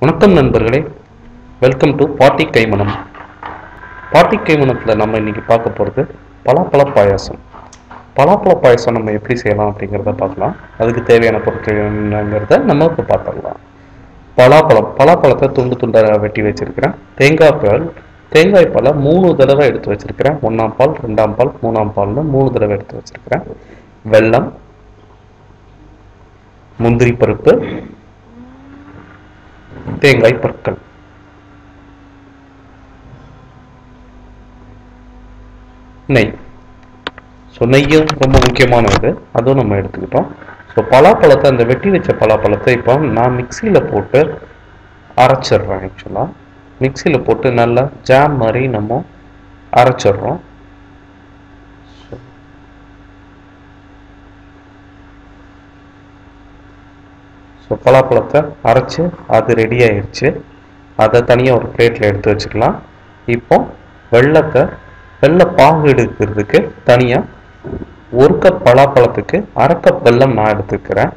வணக்கம் நண்பர்களே. Welcome to பாட்டி கைமணம் பாட்டி கைமணத்தில் நம்ம இன்னைக்கு பார்க்க போகிறது பலாப்பழ பாயாசம். பலாப்பழ பாயாசம் நம்ம எப்படி செய்யலாம் அப்படிங்கிறத பார்க்கலாம். அதுக்கு தேவையான பொருட்கள் என்னங்கிறத நம்ம இப்போ பார்த்துடலாம். பலாப்பழம் பலாப்பழத்தை துண்டு துண்டாக வெட்டி வச்சிருக்கிறேன். தேங்காய் பால் தேங்காய் பாலை மூணு தடவை எடுத்து வச்சிருக்கிறேன். ஒன்றாம் பால் ரெண்டாம் பால் மூணாம் பால்னு மூணு தடவை எடுத்து வச்சிருக்கிறேன். வெல்லம் முந்திரி பருப்பு தேங்காய் பற்கள். நெய். ஸோ நெய்யும் ரொம்ப முக்கியமானது. அதுவும் நம்ம எடுத்துக்கிட்டோம். ஸோ பலாப்பழத்தை அந்த வெட்டி வச்ச பலாப்பழத்தை இப்போ நான் மிக்சியில் போட்டு அரைச்சிடுறேன் ஆக்சுவலாக மிக்சியில் போட்டு நல்லா ஜாம் மாதிரி நம்ம அரைச்சிடுறோம். ஸோ பலாப்பழத்தை அரைச்சி அது ரெடி ஆயிடுச்சு அதை தனியாக ஒரு பிளேட்டில் எடுத்து வச்சுக்கலாம். இப்போ வெள்ளத்தை வெள்ளை பாகு எடுக்கிறதுக்கு தனியாக ஒரு கப் பலாப்பழத்துக்கு அரை கப் வெல்லம் நான் எடுத்துக்கிறேன்.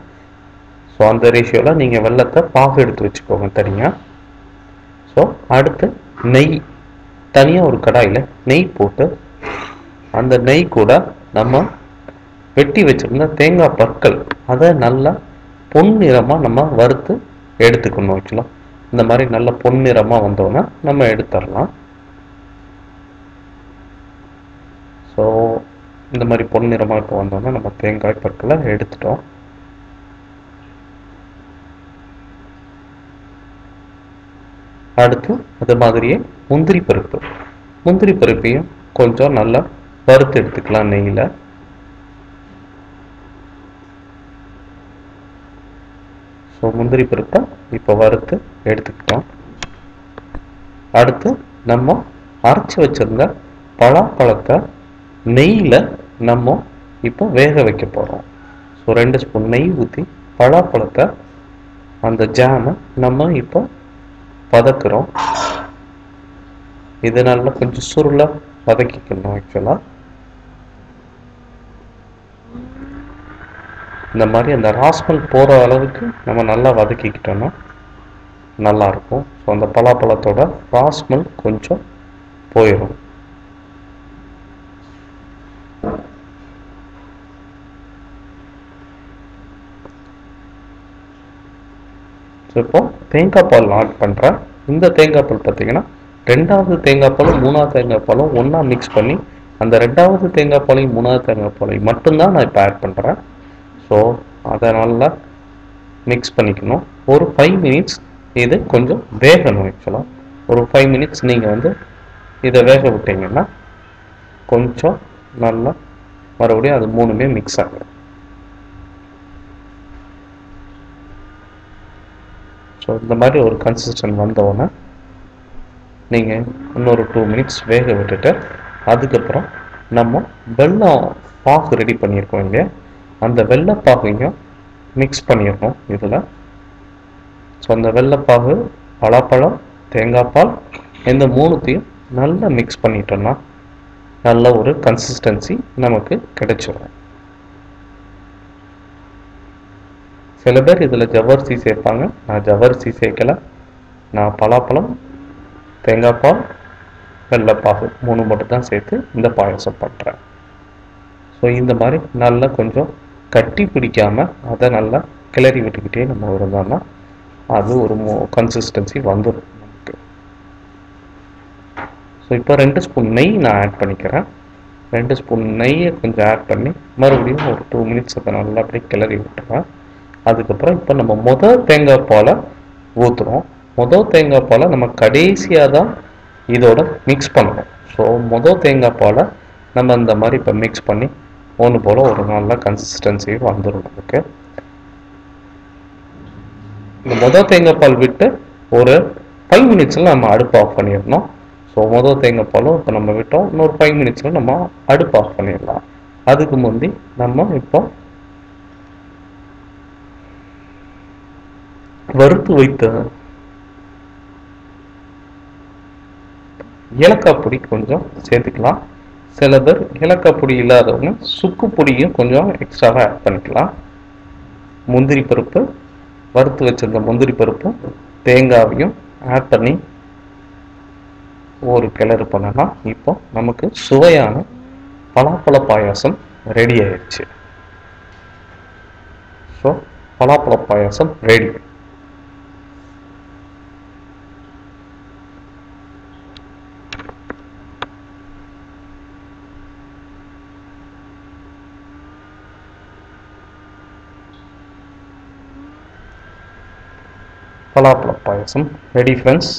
ஸோ அந்த ரேஷியோவில் நீங்கள் வெள்ளத்தை பாகு எடுத்து வச்சுக்கோங்க தனியாக ஸோ அடுத்து நெய். தனியாக ஒரு கடாயில் நெய் போட்டு அந்த நெய் கூட நம்ம வெட்டி வச்சுருந்த தேங்காய் பற்கள் அதை நல்லா பொன்னிறமாக நம்ம வறுத்து எடுத்துக்கணும் ஆக்சுவலாக இந்த மாதிரி நல்ல பொன்னிறமாக வந்தோன்னா நம்ம எடுத்துடலாம். ஸோ இந்த மாதிரி பொன்னிறமாக இப்போ வந்தோன்னா நம்ம தேங்காய் பற்களை எடுத்துட்டோம். அடுத்து அது மாதிரியே முந்திரி பருப்பு. முந்திரி பருப்பையும் கொஞ்சம் நல்லா வறுத்து எடுத்துக்கலாம் நெய்யில். ஸோ முந்திரி பருப்பை இப்போ வறுத்து எடுத்துக்கிட்டோம். அடுத்து நம்ம அரைச்சி வச்சுருந்த பலாப்பழத்தை நெய்யில் நம்ம இப்போ வேக வைக்க போகிறோம் ஸோ ரெண்டு ஸ்பூன் நெய் ஊற்றி பலாப்பழத்தை அந்த ஜாமை நம்ம இப்போ வதக்குறோம். இது நல்லா கொஞ்சம் சுருளாக வதக்கிக்கணும் ஆக்சுவலாக இந்த மாதிரி அந்த ராஸ்மல் போகிற அளவுக்கு நம்ம நல்லா வதக்கிக்கிட்டோம்னா நல்லாயிருக்கும். ஸோ அந்த பலாப்பழத்தோட ராஸ்மல் கொஞ்சம் போயிடும். ஸோ இப்போ தேங்காய் பால் ஆட் பண்ணுறேன் இந்த தேங்காய் பால் பார்த்தீங்கன்னா ரெண்டாவது தேங்காய் பாலும் மூணாவது தேங்காய் பாலும் ஒன்றா மிக்ஸ் பண்ணி அந்த ரெண்டாவது தேங்காய் பாலையும் மூணாவது தேங்காய் பாலையும் மட்டும்தான் நான் இப்போ ஆட் பண்ணுறேன் ஸோ அதை நல்லா மிக்ஸ் பண்ணிக்கணும். ஒரு ஃபைவ் மினிட்ஸ் இது கொஞ்சம் வேகணும் ஆக்சுவலாக ஒரு ஃபைவ் மினிட்ஸ் நீங்கள் வந்து இதை வேக விட்டீங்கன்னா கொஞ்சம் நல்லா மறுபடியும் அது மூணுமே மிக்ஸ் ஆகும். ஸோ இந்த மாதிரி ஒரு கன்சிஸ்டன்ட் வந்தோடனே நீங்கள் இன்னொரு டூ மினிட்ஸ் வேக விட்டுட்டு அதுக்கப்புறம் நம்ம வெள்ளம் பாகு ரெடி பண்ணியிருக்கோம் இல்லையா? அந்த வெள்ளைப்பாகையும் மிக்ஸ் பண்ணிடணும் இதில். ஸோ அந்த வெள்ளைப்பாகு பலாப்பழம் தேங்காய் பால் இந்த மூணுத்தையும் நல்லா மிக்ஸ் பண்ணிட்டோம்னா நல்ல ஒரு கன்சிஸ்டன்சி நமக்கு கிடைச்சிடும் சில பேர் இதில் ஜவ்வரிசி சேர்ப்பாங்க. நான் ஜவ்வரிசி சேர்க்கல. நான் பலாப்பழம் தேங்காய் பால் வெள்ளைப்பாகு மூணு மட்டும் தான் சேர்த்து இந்த பாயசம் பண்ணுறேன் ஸோ இந்த மாதிரி நல்லா கொஞ்சம் கட்டி பிடிக்காம அதை நல்லா கிளறி விட்டுக்கிட்டே நம்ம இருந்தோம்னா அது ஒரு கன்சிஸ்டன்சி வந்துடும் நமக்கு. ஸோ இப்போ ரெண்டு ஸ்பூன் நெய் நான் ஆட் பண்ணிக்கிறேன். ரெண்டு ஸ்பூன் நெய்யை கொஞ்சம் ஆட் பண்ணி மறுபடியும் ஒரு டூ மினிட்ஸ் அதை நல்லா அப்படியே கிளறி விட்டுறேன். அதுக்கப்புறம் இப்போ நம்ம மொதல் தேங்காய் பாலை ஊற்றுறோம் மொதல் தேங்காய் பாலை நம்ம கடைசியாக தான் இதோட மிக்ஸ் பண்ணணும். ஸோ மொதல் தேங்காய் பாலை நம்ம இந்த மாதிரி இப்போ மிக்ஸ் பண்ணி ஒன்று போல் ஒரு நல்ல கன்சிஸ்டன்சி வந்துடும் நமக்கு. இந்த முதல் தேங்காய் பால் விட்டு ஒரு ஃபைவ் மினிட்ஸில் நம்ம அடுப்பு ஆஃப் பண்ணிடணும். ஸோ மொதல் தேங்காய் பாலும் இப்போ நம்ம விட்டோம். இன்னொரு ஃபைவ் மினிட்ஸில் நம்ம அடுப்பு ஆஃப் பண்ணிடலாம். அதுக்கு முந்தி நம்ம இப்போ வறுத்து வைத்த ஏலக்காய் பொடி கொஞ்சம் சேர்த்துக்கலாம். சில பேர் இலக்கப்பொடி பொடி இல்லாதவங்க சுக்கு பொடியும் கொஞ்சம் எக்ஸ்ட்ராவாக ஆட் பண்ணிக்கலாம். முந்திரி பருப்பு வறுத்து வச்சிருந்த முந்திரி பருப்பும் தேங்காவையும் ஆட் பண்ணி ஒரு கிளறு பண்ணலாம். இப்போ நமக்கு சுவையான பலாப்பழ பாயாசம் ரெடி ஆயிடுச்சு. ஸோ பலாப்பழ பாயாசம் ரெடி பலாப்பழ பாயசம். ரெடி ஃப்ரெண்ட்ஸ்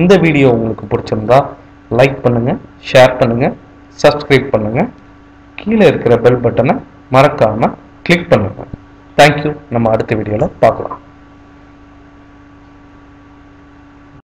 இந்த வீடியோ உங்களுக்கு பிடிச்சிருந்தா லைக் பண்ணுங்க ஷேர் பண்ணுங்க சப்ஸ்கிரைப் பண்ணுங்க. கீழே இருக்கிற பெல் பட்டனை மறக்காம கிளிக் பண்ணுங்க. தேங்க்யூ நம்ம அடுத்த வீடியோவில் பார்க்கலாம்.